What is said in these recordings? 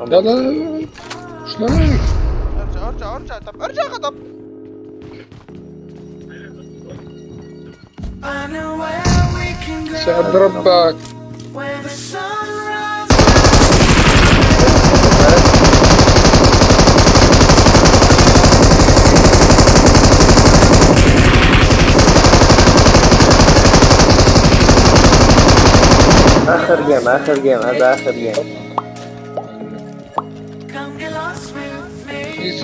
لا لا لا لا شلونك؟ ارجع ارجع ارجع طب ارجع غضب سعد ربك آخر جيم آخر جيم هذا آخر جيم في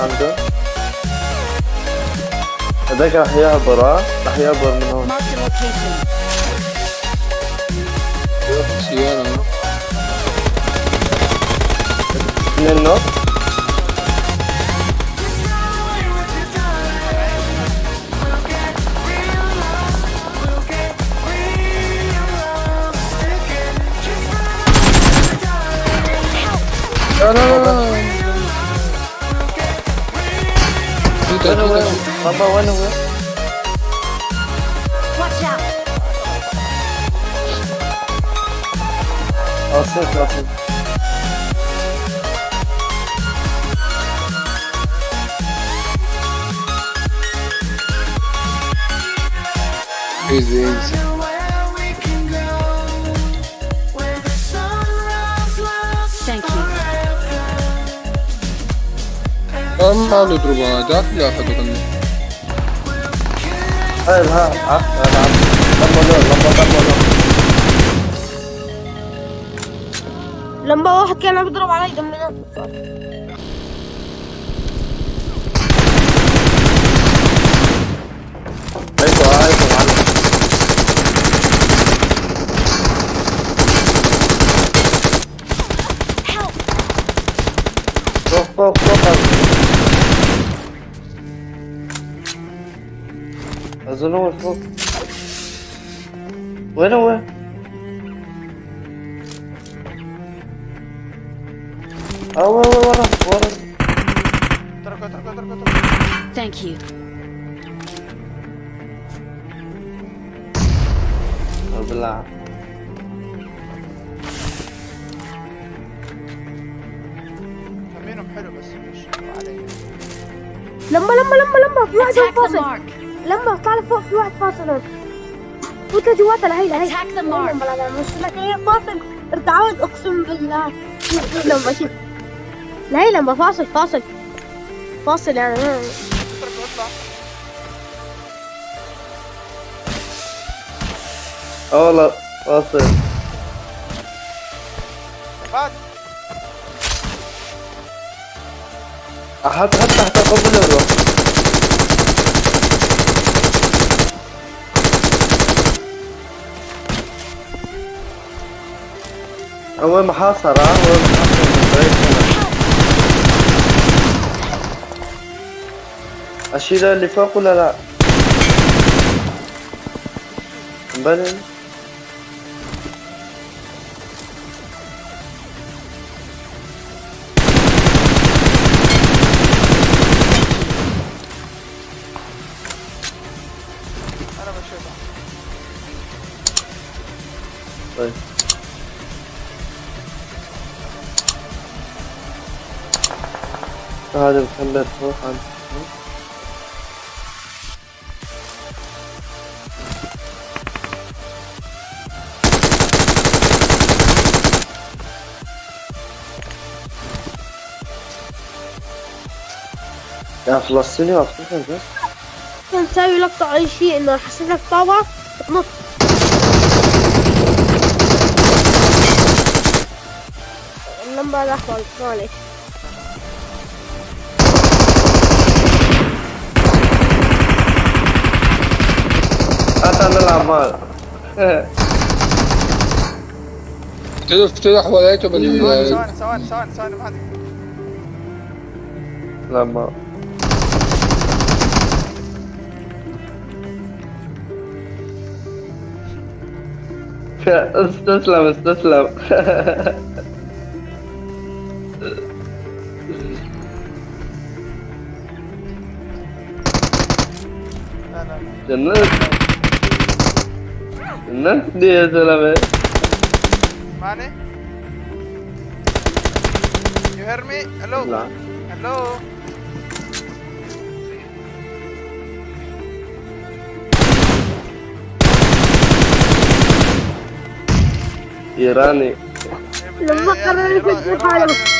عنده. هذاك راح يعبر ها؟ راح يعبر من هون. سيارة اثنين نوك لا لا لا. Papá bueno. Papá oh, sí, sí, ما نضرب هذاك لا أخذ مني طيب ها ها لون لما لما لون لما واحد كان بيضرب علي جنبنا فوق فوق فوق اظن هو فوق وين هو؟ آه ورا ورا ورا اتركه اتركه اتركه اتركه Thank you. ورا بالله حلو بس مش علي لما لما لما لما في واحد فاصل. لما طالع فوق في واحد فاصل. فوت لجوات لهي. لما لا مش لك هي فاصل. ارتعود اقسم بالله. لما شوف. لهي لما فاصل فاصل. فاصل يعني. آه والله بعد. حط حط تحت قبل الروح هو محاصر ها هو محاصر من بعيد هنا. أشيل اللي فوق ولا لا؟ مبني طيب. هذا مكمل فوق عن يا فلسطيني وافريقيا بس؟ كان تسوي لقطة أي شيء إنه أحسن لك طابة. تنط number rahman malik حسن العمار تروح تروح وريته بال ثواني ثواني ثواني ثواني ما لما استسلم استسلم لا لا جننت جننت دي يا زلمه اسمعني You hear me? Hello? لا Hello? ايراني لما إيه، قررت إيران-